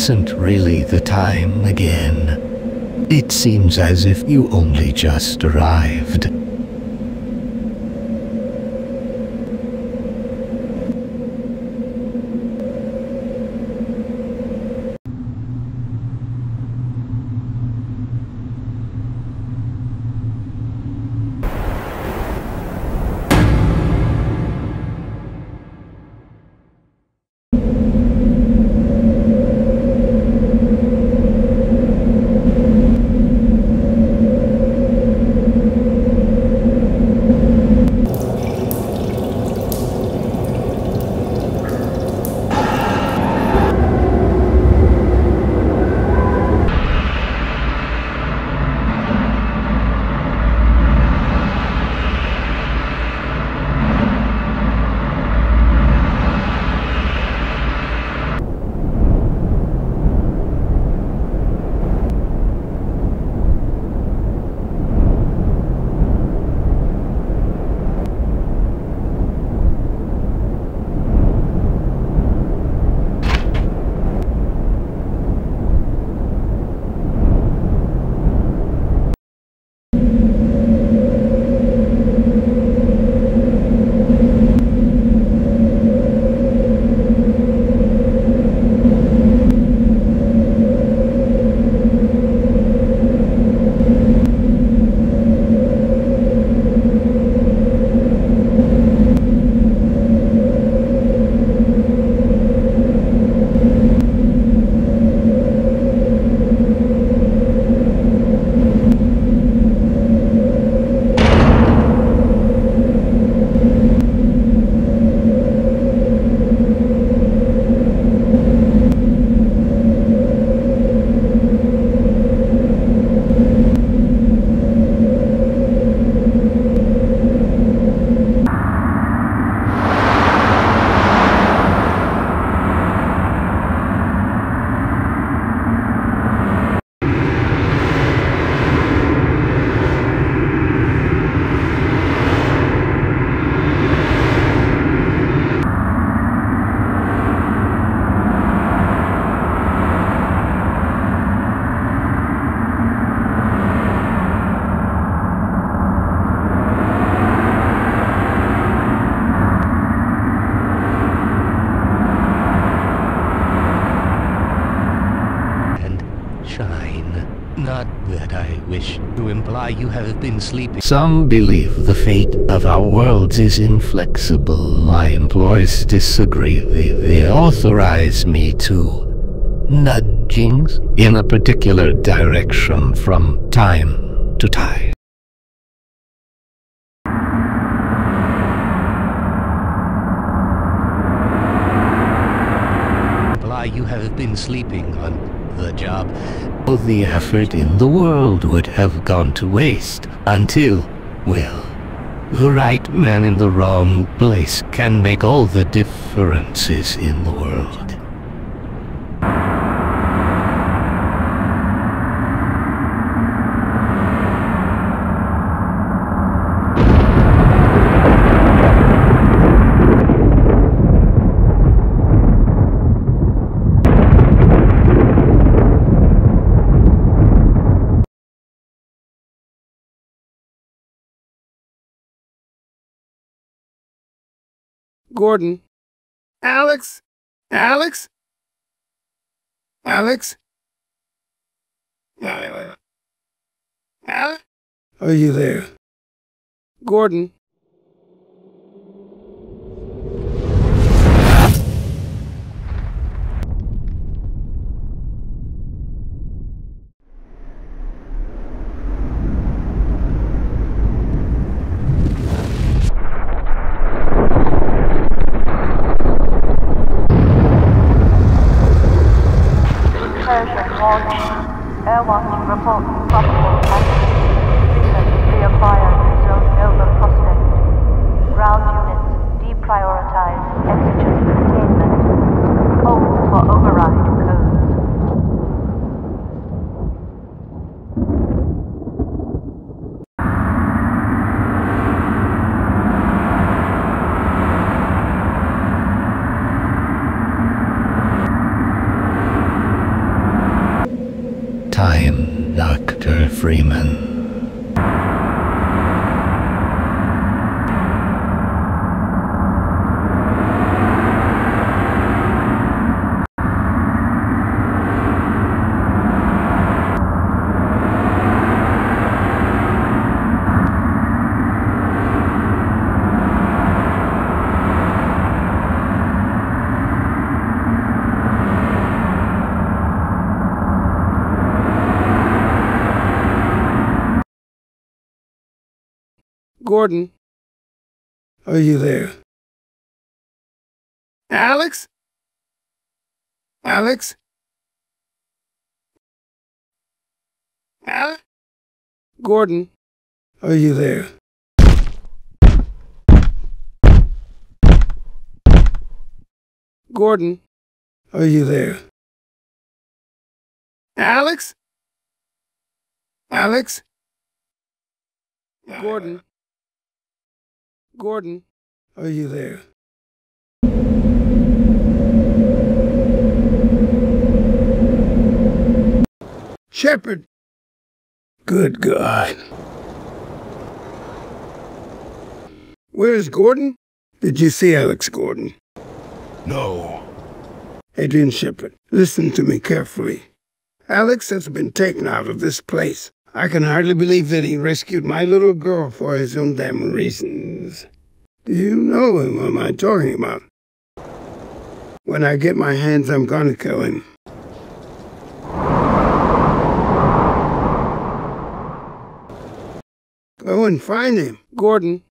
Isn't really the time again. It seems as if you only just arrived. Sleeping. Some believe the fate of our worlds is inflexible. My employees disagree. They, they authorize me to nudgings in a particular direction from time to time. you have been sleeping on the job. All the effort in the world would have gone to waste until, well, the right man in the wrong place can make all the differences in the world. Gordon. Alyx? Alyx? Alyx? Alyx? Are you there? Gordon. Freeman. Gordon, are you there? Alyx? Alyx? Alyx? Gordon, are you there? Gordon, are you there? Alyx? Alyx? Gordon? Gordon, are you there? Shephard! Good God. Where's Gordon? Did you see Alyx Gordon? No. Adrian Shephard, listen to me carefully. Alyx has been taken out of this place. I can hardly believe that he rescued my little girl for his own damn reasons. You know him? Am I talking about? When I get my hands, I'm gonna kill him. Go and find him. Gordon.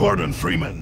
Gordon Freeman.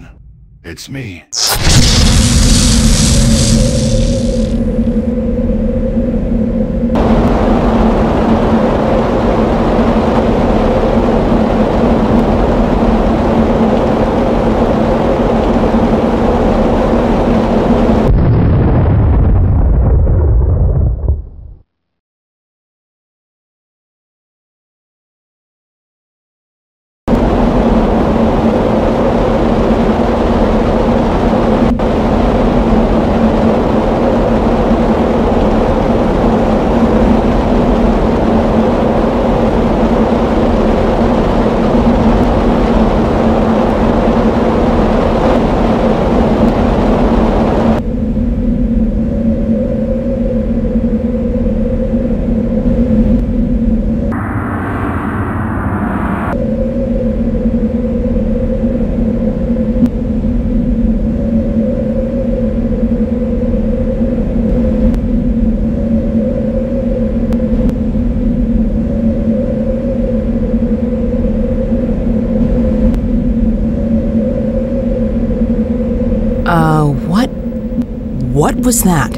Uh, what? What was that?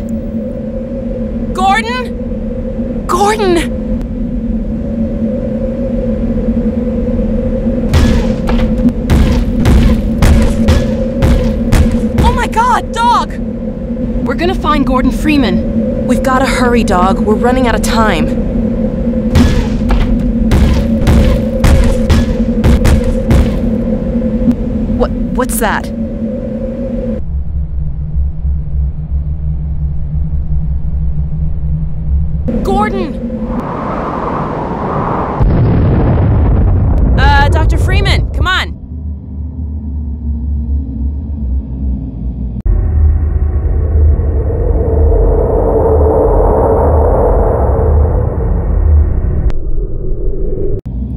Gordon? Gordon! Oh dog! We're gonna find Gordon Freeman. We've gotta hurry, dog. We're running out of time. What, what's that? Gordon! Uh, Dr. Freeman, come on.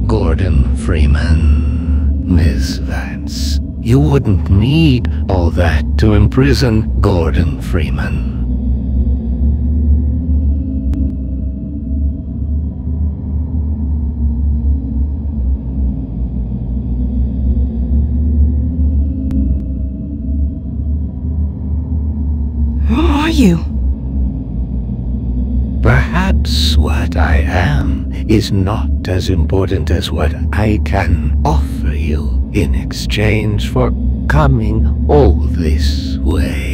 Gordon Freeman, Miss Vance. You wouldn't need all that to imprison Gordon Freeman. You? Perhaps what I am is not as important as what I can offer you in exchange for coming all this way.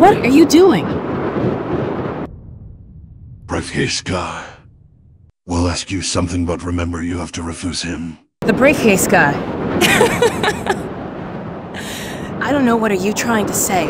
What are you doing? Bravkishka. We'll ask you something, but remember you have to refuse him. The briefcase guy. I don't know what are you trying to say.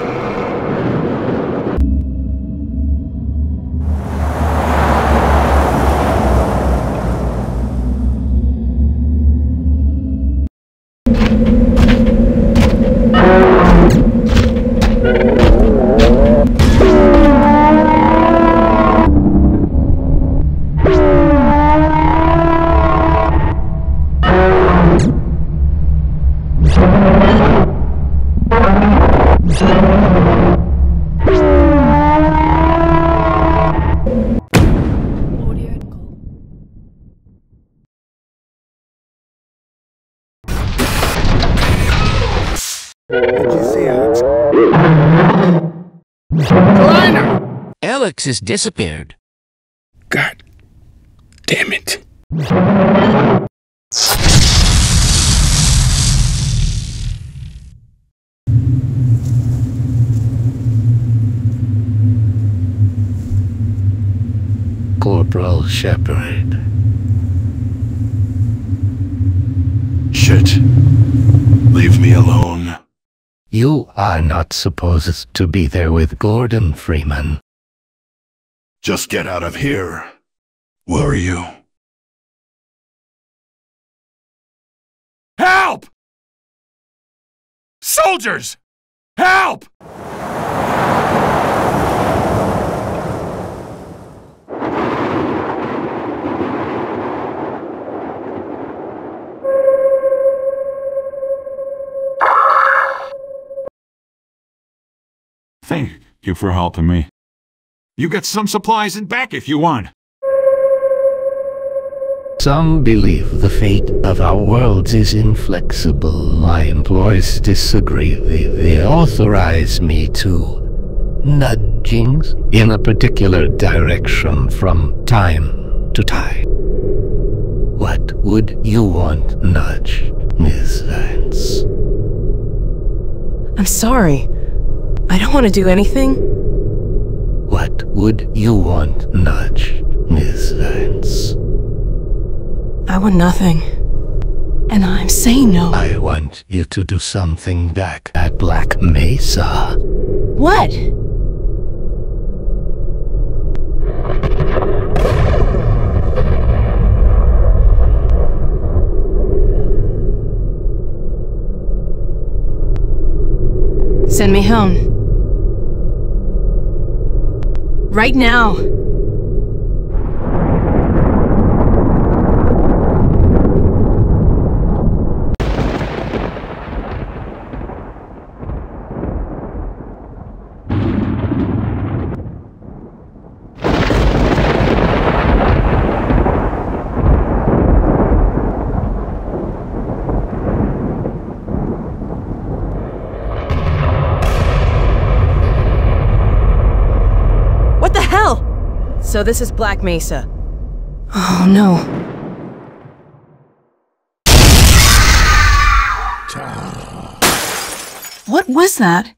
Alyx has disappeared. God damn it. Corporal Shephard. Shit. Leave me alone. You are not supposed to be there with Gordon Freeman. Just get out of here. Where are you? Help! Soldiers! Help! Thank you for helping me. You get some supplies and back if you want. Some believe the fate of our worlds is inflexible. My employees disagree. They, they authorize me to nudgings in a particular direction from time to time. What would you want nudge, Miss Vance? I'm sorry. I don't want to do anything. Would you want nudge, Miss Vance? I want nothing. And I'm saying no. I want you to do something back at Black Mesa. What? Send me home. Right now. So this is Black Mesa. Oh no. What was that?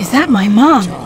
Is that my mom?